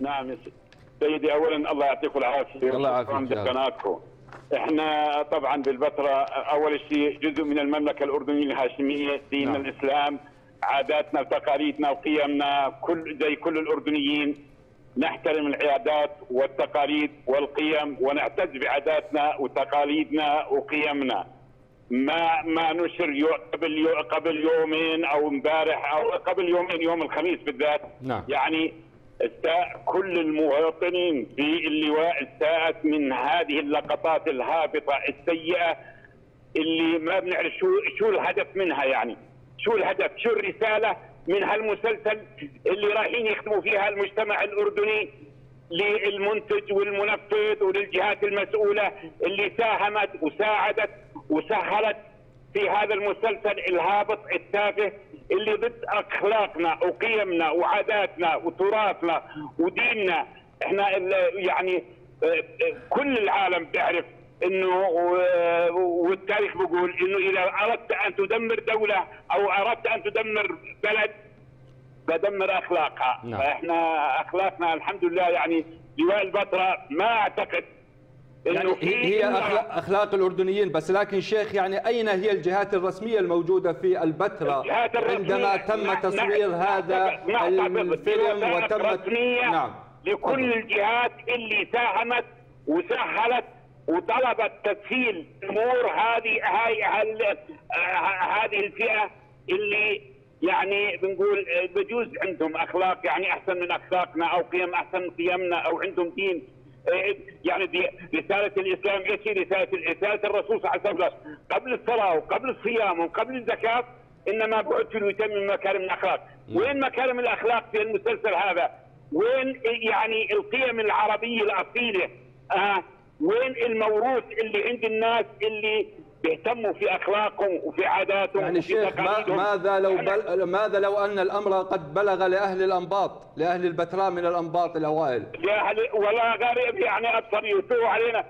نعم سيدي اولا الله يعطيكم العافية. الله يعافيك إحنا طبعا بالفترة أول شيء جزء من المملكة الأردنية الهاشمية دين نعم. الإسلام عاداتنا وتقاليدنا وقيمنا كل زي كل الأردنيين نحترم العادات والتقاليد والقيم ونعتز بعاداتنا وتقاليدنا وقيمنا. ما ما نشر قبل قبل يومين أو امبارح أو قبل يومين يوم الخميس بالذات. نعم. يعني استاء كل المواطنين في اللواء استاءت من هذه اللقطات الهابطة السيئة اللي ما بنعرف شو شو الهدف منها يعني. شو الهدف؟ شو الرسالة من هالمسلسل اللي رايحين يخدموا فيها المجتمع الأردني للمنتج والمنفذ وللجهات المسؤولة اللي ساهمت وساعدت وسهلت في هذا المسلسل الهابط التافه اللي ضد أخلاقنا وقيمنا وعاداتنا وتراثنا وديننا إحنا يعني آه، آه، كل العالم بيعرف إنه و- والتاريخ بيقول إنه إذا أردت أن تدمر دولة أو أردت أن تدمر بلد بدمر أخلاقها نعم. فإحنا أخلاقنا الحمد لله يعني لواء البتراء ما أعتقد يعني هي أخلاق الأردنيين بس لكن شيخ يعني أين هي الجهات الرسمية الموجودة في البتراء عندما تم تصوير هذا الفيلم وتم نعم. لكل. الجهات اللي ساهمت وسهلت وطلبت تسهيل أمور هذه هاي هذه الفئة اللي يعني بنقول بجوز عندهم أخلاق يعني أحسن من أخلاقنا أو قيم أحسن من قيمنا أو عندهم دين. يعني دي رسالة الإسلام إيش هي رسالة رسالة الرسول صلى الله عليه وسلم؟ قبل الصلاة وقبل الصيام وقبل الزكاة إنما بعث ليتمم مكارم الأخلاق. وين مكارم الأخلاق في المسلسل هذا؟ وين يعني القيم العربية الأصيلة؟ آه وين الموروث اللي عند الناس اللي بيهتموا في أخلاقهم وفي عاداتهم يعني وفي شيخ. ماذا لو بل ماذا لو أن الأمر قد بلغ لأهل الأنباط لأهل البتراء من الأنباط الأوائل؟ يا أهل ولا غريب يعني أكثر يثوروا علينا.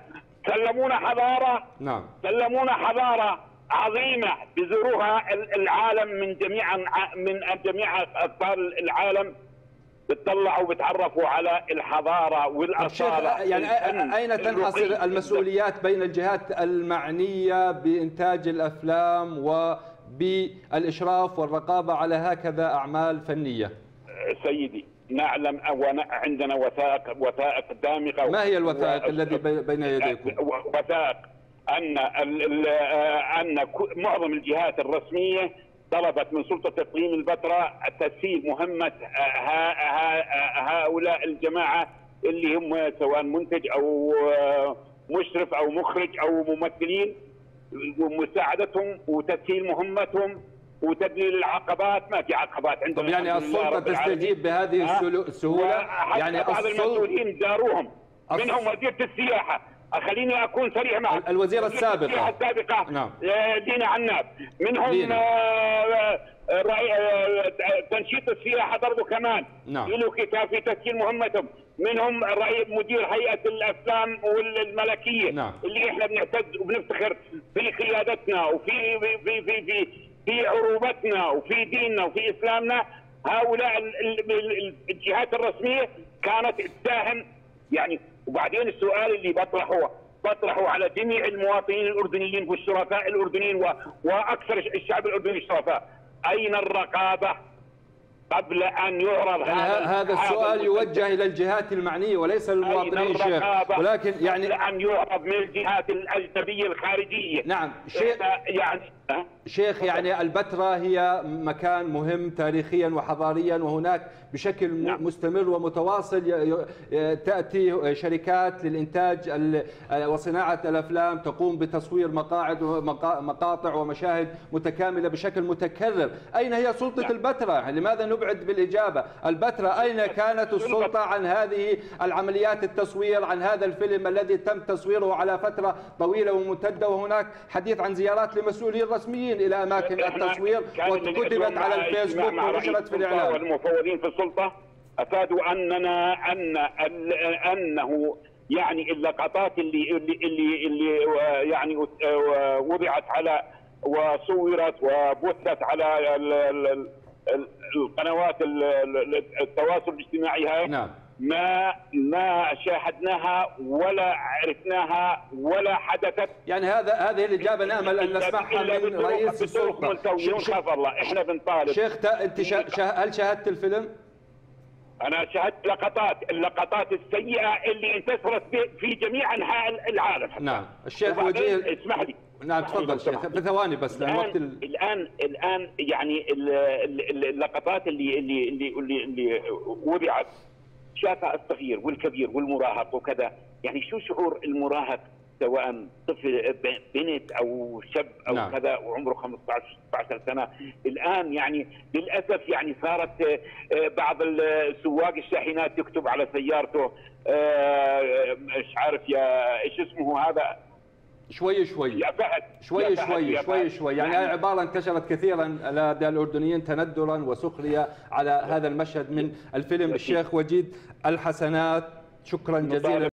سلمونا حضارة. نعم. سلمونا حضارة عظيمة بزوروها ال- العالم من جميع من جميع أقطار العالم. بتطلعوا وبتعرفوا على الحضارة والأصالة يعني أين تنحصر. المسؤوليات بين الجهات المعنية بإنتاج الأفلام وبالإشراف والرقابة على هكذا أعمال فنية سيدي نعلم وعندنا وثائق وثائق دامغة ما هي الوثائق و- التي بي- بين يديكم وثائق أن أن معظم الجهات الرسمية طلبت من سلطة اقليم البتراء تسهيل مهمة آه، ها- ها- هؤلاء الجماعة اللي هم سواء منتج أو آه، مشرف أو مخرج أو ممثلين ومساعدتهم وتسهيل مهمتهم وتذليل العقبات. ما في عقبات عندنا طب يعني السلطة. تستجيب بهذه السهولة؟ يعني بعض السلطه المسؤولين زاروهم منهم وزيرة السياحة. خليني أكون صريح معك السابقة. السياحه السابقة نعم. آه، دينا عناب منهم دينا. آه، آه، تنشيط السياحة برضه كمان نعم. له كتاب في تسهيل مهمتهم منهم رئيس مدير هيئة الأفلام والملكية نعم. اللي إحنا بنعتز وبنفتخر في قيادتنا وفي في في في في, في عروبتنا وفي ديننا وفي إسلامنا هؤلاء ال- ال- ال- الجهات الرسمية كانت تساهم يعني وبعدين السؤال اللي بطرحه بطرحه على جميع المواطنين الأردنيين والشرفاء الأردنيين وأكثر الشعب الأردني شرفاء أين الرقابة؟ قبل أن يعرض يعني هذا هذا السؤال؟ يوجه إلى الجهات المعنية وليس للمواطنين شيخ ولكن قبل يعني أن يعرض من الجهات الأجنبية الخارجية نعم إحنا يعني؟ شيخ يعني البتراء هي مكان مهم تاريخيا وحضاريا وهناك بشكل نعم. مستمر ومتواصل تأتي شركات للإنتاج وصناعة الأفلام تقوم بتصوير مقاعد مقاطع ومشاهد متكاملة بشكل متكرر أين هي سلطة نعم. البتراء لماذا نبعد بالإجابة. البتراء أين كانت السلطة عن هذه العمليات التصوير عن هذا الفيلم الذي تم تصويره على فترة طويلة وممتدة؟ وهناك حديث عن زيارات لمسؤولين رسميين إلى أماكن التصوير وكتبت على الفيسبوك ونشرت في السلطة الإعلام. والمفوضين في السلطة. أفادوا أننا أن أنه يعني اللقطات اللي اللي اللي, اللي يعني وضعت على وصورت وبثت على القنوات ال- ال- التواصل الاجتماعي هاي نعم. ما ما شاهدناها ولا عرفناها ولا حدثت. يعني هذا هذه الإجابة نامل أن نسمعها من رئيس السلطه شيخ الله إحنا بنطالب. شيخ أنت شا... هل شاهدت الفيلم؟ أنا شاهدت لقطات اللقطات السيئة اللي انتشرت في جميع أنحاء العالم. نعم. الشيخ وجيه اسمح لي. نعم تفضل شيخ. بثواني بس الان وقت ال... الآن الآن يعني اللقطات اللي اللي اللي اللي, اللي وضعت شافها الصغير والكبير والمراهق وكذا. يعني شو شعور المراهق سواء طفل بنت أو شاب أو نعم. كذا وعمره 15 16 سنة؟ الآن يعني للأسف يعني صارت بعض سواق الشاحنات تكتب على سيارته مش عارف يا إيش اسمه هذا؟ شوي شوي. يا فهد شوي شوي شوي شوي. يعني هذه عبارة انتشرت كثيرا لدى الأردنيين تندرا وسخرية على هذا المشهد من الفيلم الشيخ وجيد الحسنات. شكرا جزيلا.